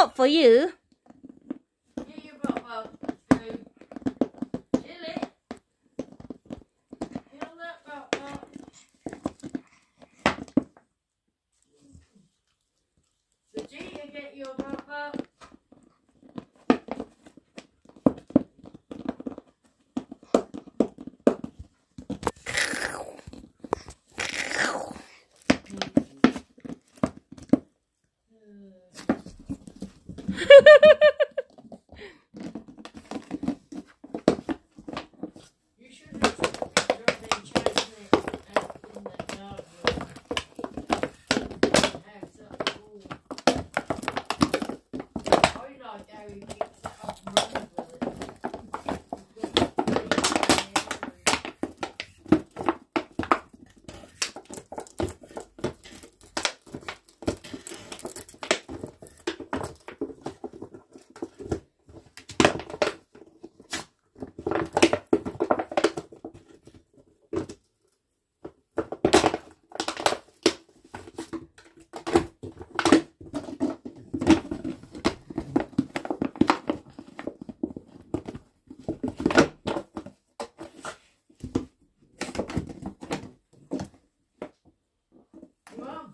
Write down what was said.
not for you. I like Well,